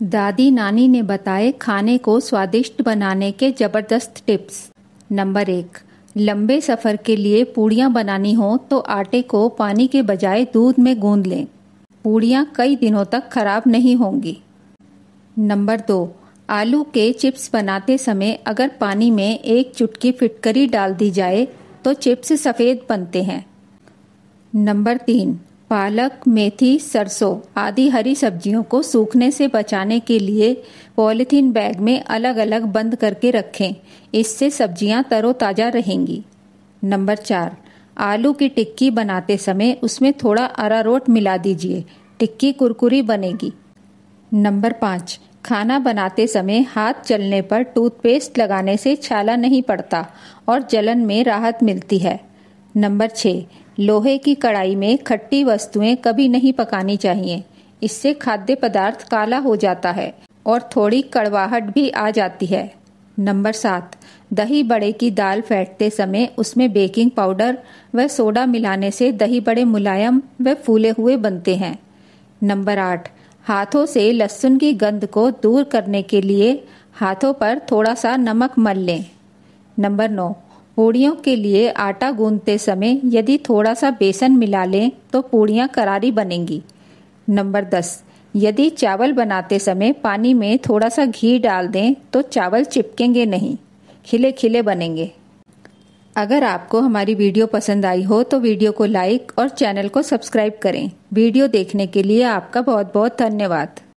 दादी नानी ने बताए खाने को स्वादिष्ट बनाने के ज़बरदस्त टिप्स। नंबर एक, लंबे सफ़र के लिए पूड़ियाँ बनानी हो तो आटे को पानी के बजाय दूध में गूंद लें। पूड़ियाँ कई दिनों तक खराब नहीं होंगी। नंबर दो, आलू के चिप्स बनाते समय अगर पानी में एक चुटकी फिटकरी डाल दी जाए तो चिप्स सफ़ेद बनते हैं। नंबर तीन पालक, मेथी, सरसों आदि हरी सब्जियों को सूखने से बचाने के लिए पॉलिथीन बैग में अलग अलग बंद करके रखें। इससे सब्ज़ियाँ तरोताज़ा रहेंगी। नंबर चार, आलू की टिक्की बनाते समय उसमें थोड़ा अरारोट मिला दीजिए। टिक्की कुरकुरी बनेगी। नंबर पाँच, खाना बनाते समय हाथ चलने पर टूथपेस्ट लगाने से छाला नहीं पड़ता और जलन में राहत मिलती है। नंबर छः लोहे की कढ़ाई में खट्टी वस्तुएँ कभी नहीं पकानी चाहिए। इससे खाद्य पदार्थ काला हो जाता है और थोड़ी कड़वाहट भी आ जाती है। नंबर सात, दही बड़े की दाल फेंटते समय उसमें बेकिंग पाउडर व सोडा मिलाने से दही बड़े मुलायम व फूले हुए बनते हैं। नंबर आठ, हाथों से लहसुन की गंध को दूर करने के लिए हाथों पर थोड़ा सा नमक मल लें। नंबर नौ पूड़ियों के लिए आटा गूंदते समय यदि थोड़ा सा बेसन मिला लें तो पूड़ियाँ करारी बनेंगी। नंबर दस, यदि चावल बनाते समय पानी में थोड़ा सा घी डाल दें तो चावल चिपकेंगे नहीं खिले खिले बनेंगे। अगर आपको हमारी वीडियो पसंद आई हो तो वीडियो को लाइक और चैनल को सब्सक्राइब करें। वीडियो देखने के लिए आपका बहुत बहुत धन्यवाद।